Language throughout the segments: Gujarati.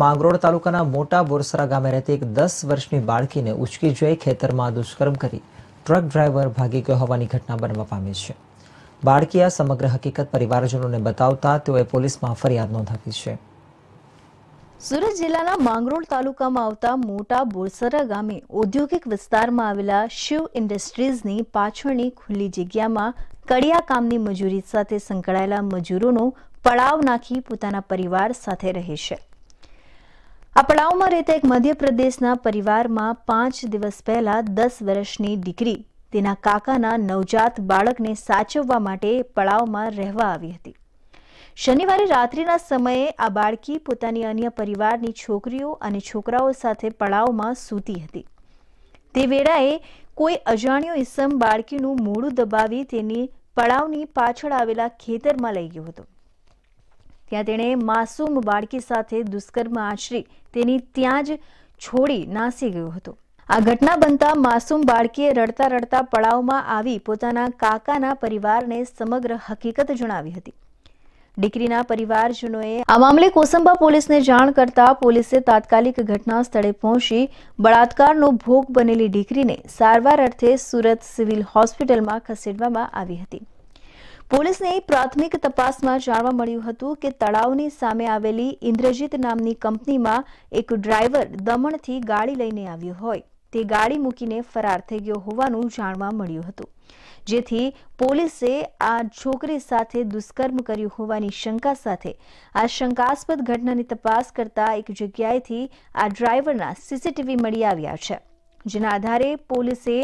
માંગરોળ તાલુકાના મોટા બોરસરા ગામે રહેતી એક દસ વર્ષની બાળકીને ઉચકી જઈ ખેતરમાં દુષ્કર્મ કરી ટ્રક ડ્રાઈવર ભાગી ગયો હોવાની ઘટના બનવા પામી છે. બાળકીએ આ સમગ્ર હકીકત પરિવારજનોને બતાવતા તેઓએ પોલીસમાં ફરિયાદ નોંધાવી છે. સુરત જિલ્લાના માંગરોળ તાલુકામાં આવતા મોટા બોરસરા ગામે ઔદ્યોગિક વિસ્તારમાં આવેલા શિવ ઇન્ડસ્ટ્રીઝની પાછળની ખુલ્લી જગ્યામાં કડિયા કામની મજૂરી સાથે સંકળાયેલા મજૂરોનો પડાવ નાખી પોતાના પરિવાર સાથે રહે છે. આ પડાવમાં રહેતા એક મધ્યપ્રદેશના પરિવારમાં પાંચ દિવસ પહેલા દસ વર્ષની દીકરી તેના કાકાના નવજાત બાળકને સાચવવા માટે પડાવમાં રહેવા આવી હતી. શનિવારે રાત્રિના સમયે આ બાળકી પોતાની અન્ય પરિવારની છોકરીઓ અને છોકરાઓ સાથે પડાવમાં સૂતી હતી. તે વેળાએ કોઈ અજાણ્યો ઈસમ બાળકીનું મોડું દબાવી તેની પડાવની પાછળ આવેલા ખેતરમાં લઈ ગયો હતો. ત્યાં તેણે માસૂમ બાળકી સાથે દુષ્કર્મ આચરી તેની ત્યાં જ છોડી નાસી ગયો હતો. આ ઘટના બનતા માસૂમ બાળકીએ રડતા રડતા પડાવમાં આવી પોતાના કાકાના પરિવારને સમગ્ર હકીકત જણાવી હતી. દીકરીના પરિવારજનોએ આ મામલે કોસંબા પોલીસને જાણ કરતા પોલીસે તાત્કાલિક ઘટના સ્થળે પહોંચી બળાત્કારનો ભોગ બનેલી દીકરીને સારવાર અર્થે સુરત સિવિલ હોસ્પિટલમાં ખસેડવામાં આવી હતી. પોલીસને પ્રાથમિક તપાસમાં જાણવા મળ્યું હતું કે તળાવની સામે આવેલી ઇન્દ્રજીત નામની કંપનીમાં એક ડ્રાઈવર દમણથી ગાડી લઈને આવ્યો હોય. તે ગાડી મૂકીને ફરાર થઈ ગયો હોવાનું જાણવા મળ્યું હતું. જેથી પોલીસે આ છોકરી સાથે દુષ્કર્મ કર્યું હોવાની શંકા સાથે આ શંકાસ્પદ ઘટનાની તપાસ કરતા એક જગ્યાએથી આ ડ્રાઈવરના સીસીટીવી મળી આવ્યા છે. જેના આધારે પોલીસે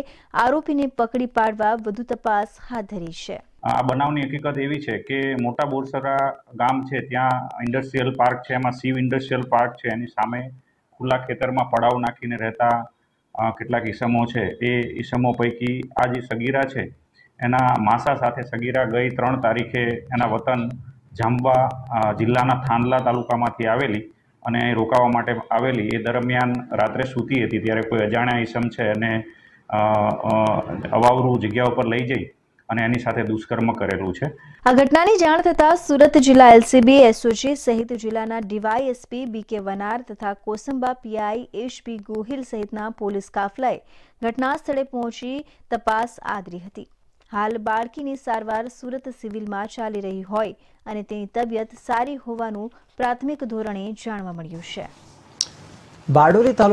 આરોપીને પકડી પાડવા વધુ તપાસ હાથ ધરી છે. આ બનાવની હકીકત એવી છે કે મોટા બોરસરા ગામ છે, ત્યાં ઇન્ડસ્ટ્રીયલ પાર્ક છે, એમાં શિવ ઇન્ડસ્ટ્રીયલ પાર્ક છે, એની સામે ખુલ્લા ખેતરમાં પડાવ નાખીને રહેતા કેટલાક ઈસમો છે. એ ઈસમો પૈકી આ જે સગીરા છે, એના માસા સાથે સગીરા ગઈ ત્રણ તારીખે એના વતન જાંબા જિલ્લાના થાંદલા તાલુકામાંથી આવેલી અને રોકાવા માટે આવેલી, એ દરમિયાન રાત્રે સૂતી હતી, ત્યારે કોઈ અજાણ્યા ઈસમ છે અને અવાવરું જગ્યા ઉપર લઈ જઈ અને એની સાથે દુષ્કર્મ કરેલું છે. આ ઘટનાની જાણ થતાં સુરત જિલ્લા એલસીબી, એસઓજી સહિત જિલ્લાના ડીવાયએસપી બીકે વનાર તથા કોસંબા પીઆઈ એચપી ગોહિલ સહિતના પોલીસ કાફલાએ ઘટના સ્થળે પહોંચી તપાસ આદરી હતી. હાલ બાળકીની સારવાર સુરત સિવિલમાં ચાલી રહી હોય અને તેની તબિયત સારી હોવાનું પ્રાથમિક ધોરણે જાણવા મળ્યું છે. બારડોલી તાલુકા